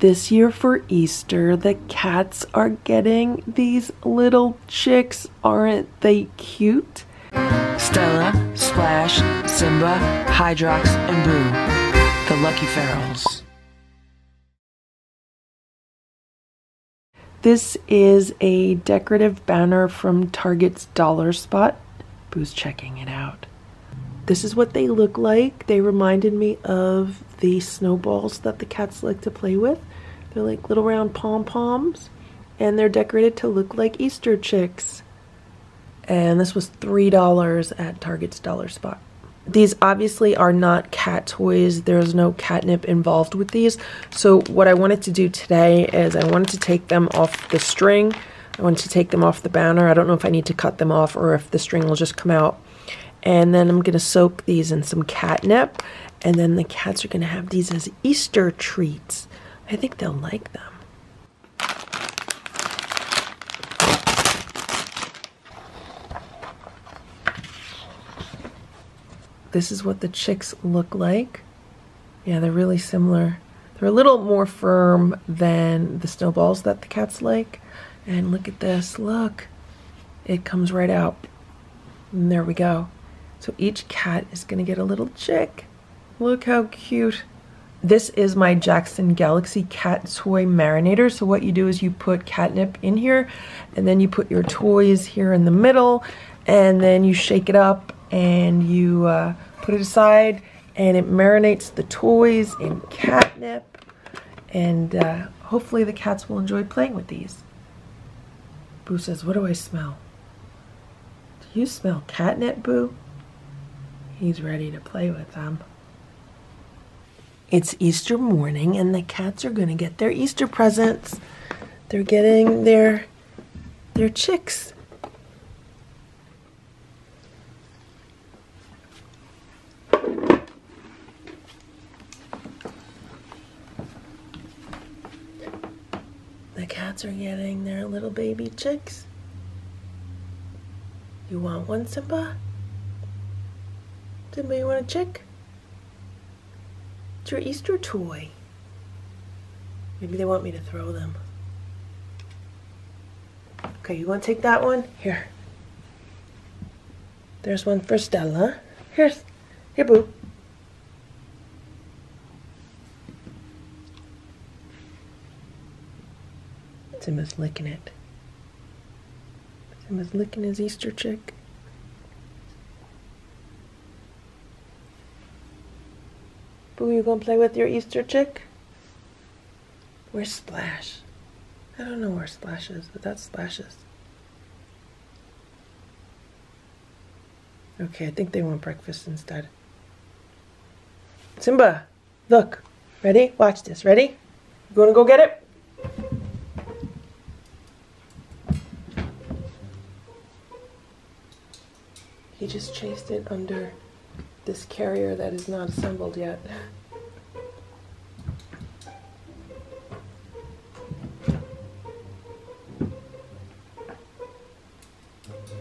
This year for Easter, the cats are getting these little chicks. Aren't they cute? Stella, Splash, Simba, Hydrox, and Boo, the Lucky Ferals. This is a decorative banner from Target's Dollar Spot. Boo's checking it out. This is what they look like. They reminded me of the snowballs that the cats like to play with. They're like little round pom-poms and they're decorated to look like Easter chicks. And this was $3 at Target's Dollar Spot. These obviously are not cat toys. There's no catnip involved with these. So what I wanted to do today is I wanted to take them off the string. I wanted to take them off the banner. I don't know if I need to cut them off or if the string will just come out and then I'm going to soak these in some catnip. And then the cats are going to have these as Easter treats. I think they'll like them. This is what the chicks look like. Yeah, they're really similar. They're a little more firm than the snowballs that the cats like. And look at this, look. It comes right out. And there we go. So each cat is going to get a little chick. Look how cute. This is my Jackson Galaxy cat toy marinator. So what you do is you put catnip in here and then you put your toys here in the middle and then you shake it up and you uh, put it aside and it marinates the toys in catnip and uh, hopefully the cats will enjoy playing with these. Boo says, what do I smell? Do you smell catnip, Boo? He's ready to play with them. It's Easter morning and the cats are going to get their Easter presents. They're getting their their chicks. The cats are getting their little baby chicks. You want one, Simba? Does anybody want a chick? It's your Easter toy. Maybe they want me to throw them. Okay, you want to take that one? Here. There's one for Stella. Here's, here, Boo. Simba's licking it. Simba's licking his Easter chick. Boo, you gonna play with your Easter chick? Where's Splash? I don't know where Splash is, but that's Splashes. Okay, I think they want breakfast instead. Simba, look. Ready? Watch this. Ready? You gonna go get it? He just chased it under this carrier that is not assembled yet.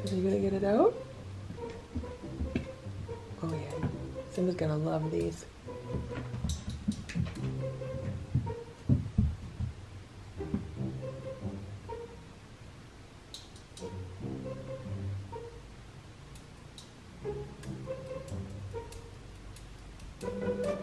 Is he gonna get it out? Oh yeah, Simba's gonna love these. Here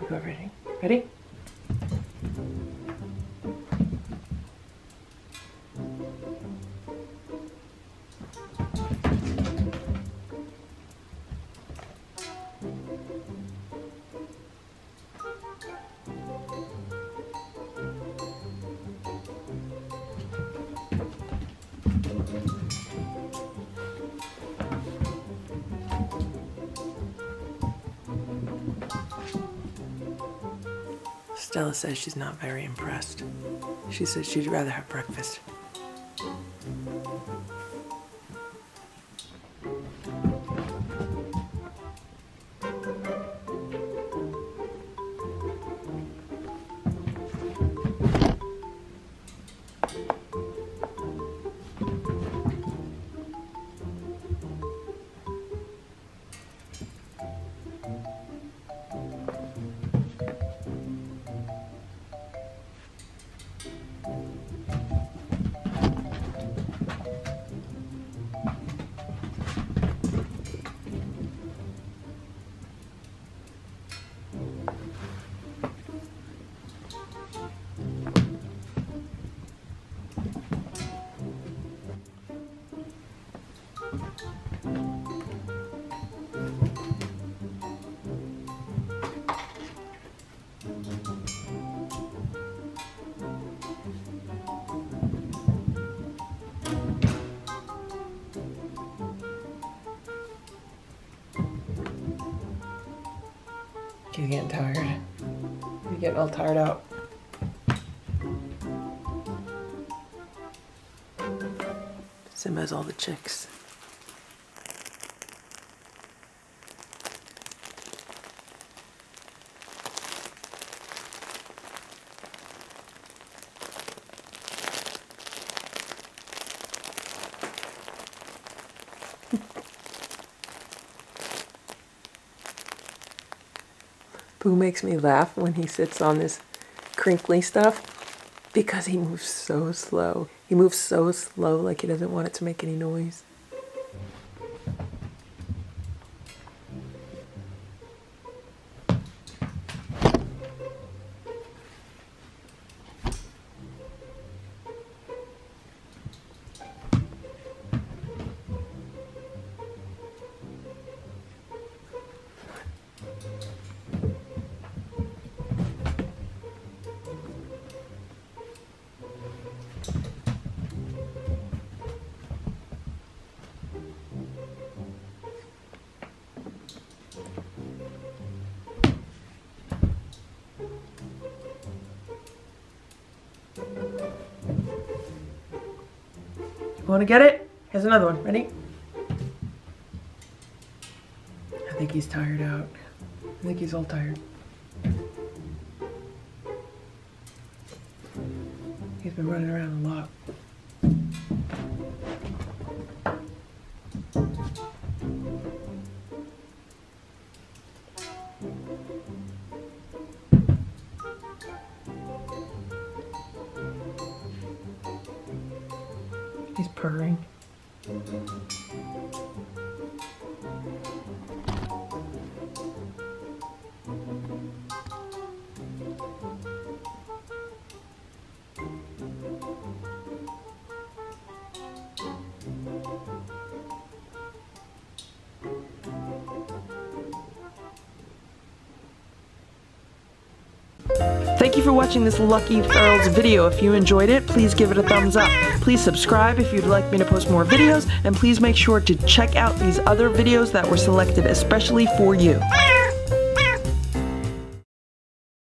we go, ready? Ready? Stella says she's not very impressed. She says she'd rather have breakfast. You're getting tired. You're getting all tired out. Simba's all the chicks. Boo makes me laugh when he sits on this crinkly stuff because he moves so slow. He moves so slow like he doesn't want it to make any noise. Want to get it? Here's another one. Ready? I think he's tired out. I think he's all tired. He's been running around a lot. He's purring. Thank you for watching this Lucky Ferals video. If you enjoyed it, please give it a thumbs up. Please subscribe if you'd like me to post more videos, and please make sure to check out these other videos that were selected especially for you.